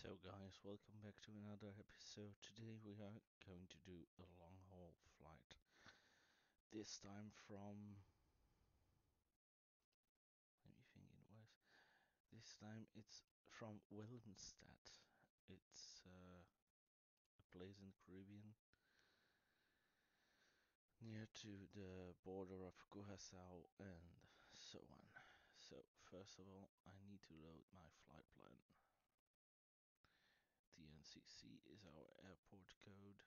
So guys, welcome back to another episode. Today we are going to do a long haul flight. This time from let me think it was. This time it's from Willemstad. It's uh, a place in the Caribbean near to the border of Curacao and so on. So first of all I need to load my flight plan. TNCC is our airport code.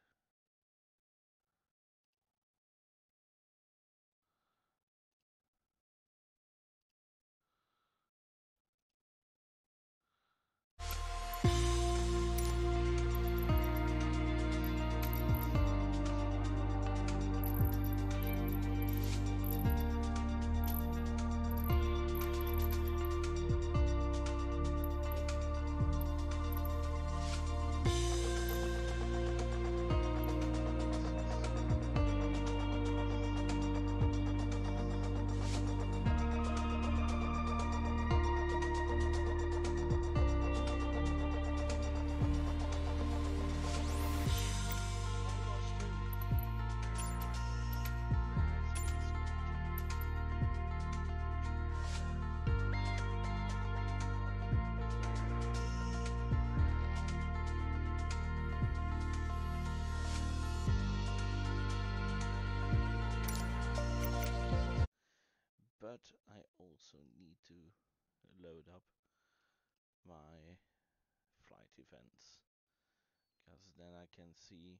Then I can see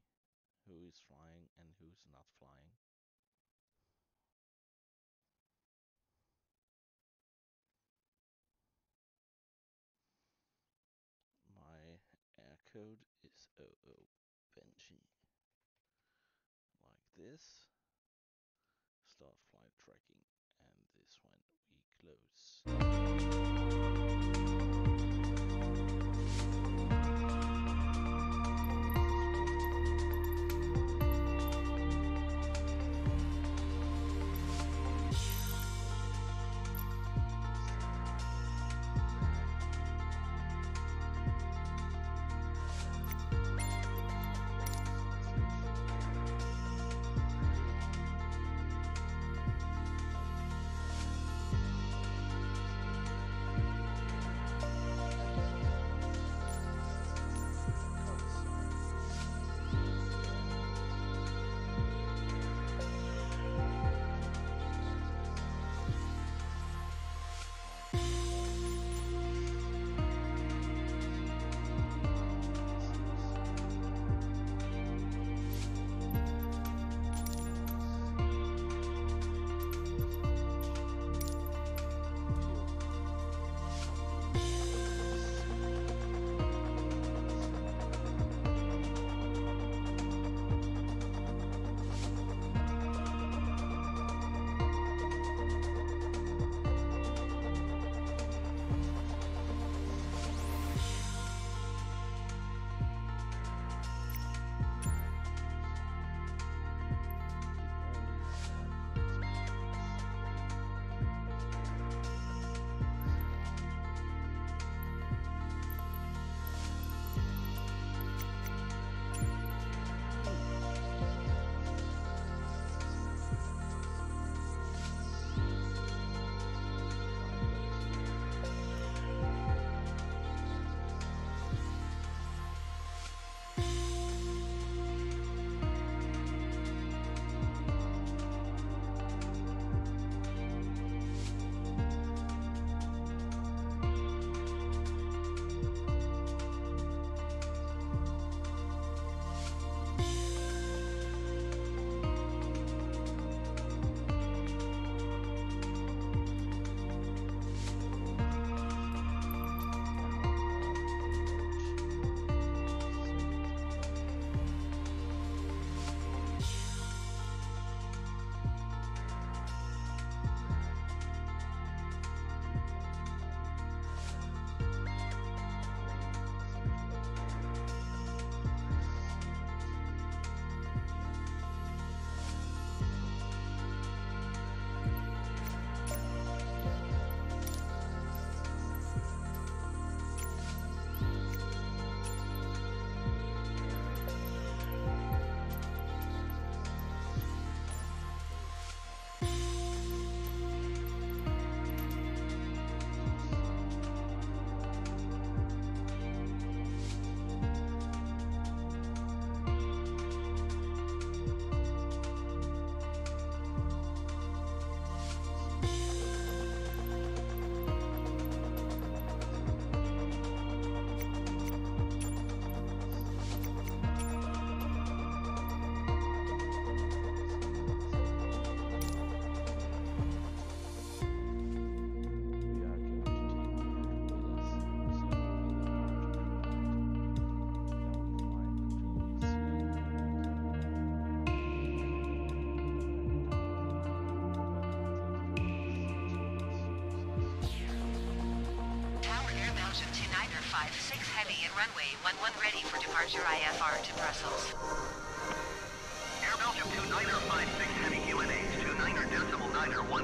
who is flying and who's not flying. My air code is OO Benji. Like this. Start flight tracking and this one we close. 6 Heavy at runway 11 ready for departure IFR to Brussels. Air Belgium 29er 56 Heavy UNH 29er decimal nine 1